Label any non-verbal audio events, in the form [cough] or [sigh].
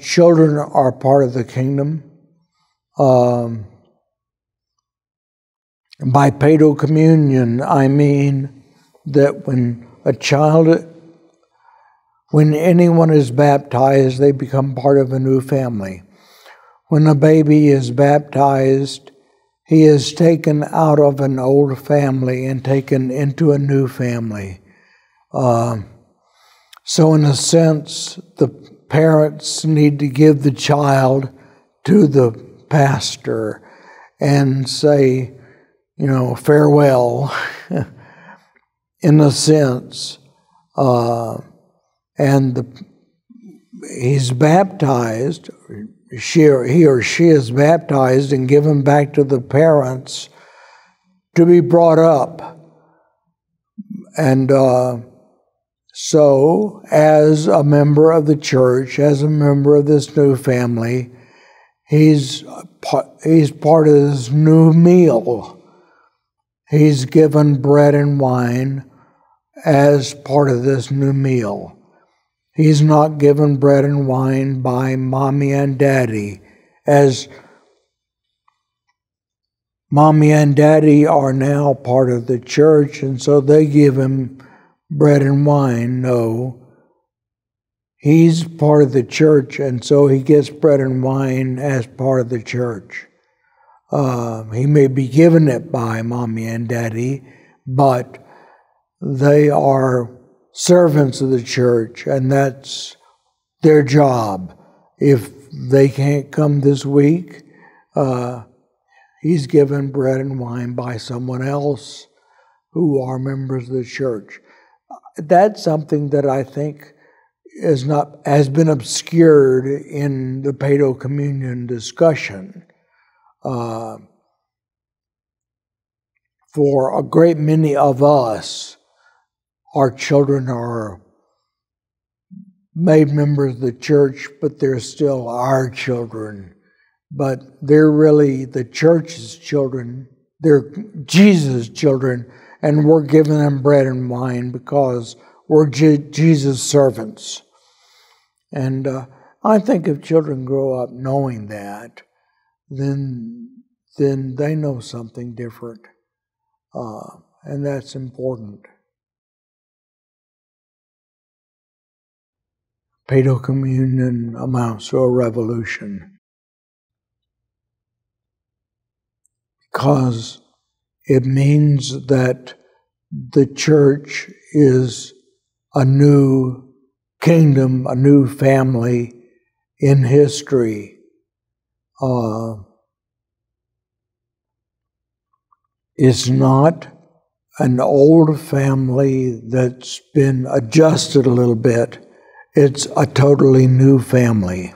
Children are part of the kingdom. Um, by paedo communion, I mean that when a child, when anyone is baptized, they become part of a new family. When a baby is baptized, he is taken out of an old family and taken into a new family. Uh, so, in a sense, the parents need to give the child to the pastor and say, you know, farewell, [laughs] in a sense. Uh, and the, he's baptized, she or, he or she is baptized and given back to the parents to be brought up. And uh, so, as a member of the church, as a member of this new family, he's, he's part of this new meal He's given bread and wine as part of this new meal. He's not given bread and wine by mommy and daddy, as mommy and daddy are now part of the church, and so they give him bread and wine. No. He's part of the church, and so he gets bread and wine as part of the church. Uh, he may be given it by mommy and daddy, but they are servants of the church, and that's their job. If they can't come this week, uh, he's given bread and wine by someone else who are members of the church. That's something that I think is not has been obscured in the Paedo communion discussion. Uh, for a great many of us, our children are made members of the church, but they're still our children. But they're really the church's children. They're Jesus' children, and we're giving them bread and wine because we're Je- Jesus' servants. And uh, I think if children grow up knowing that, then then they know something different, uh, and that's important. Paedo communion amounts to a revolution because it means that the church is a new kingdom, a new family in history uh, is not an old family that's been adjusted a little bit. It's a totally new family.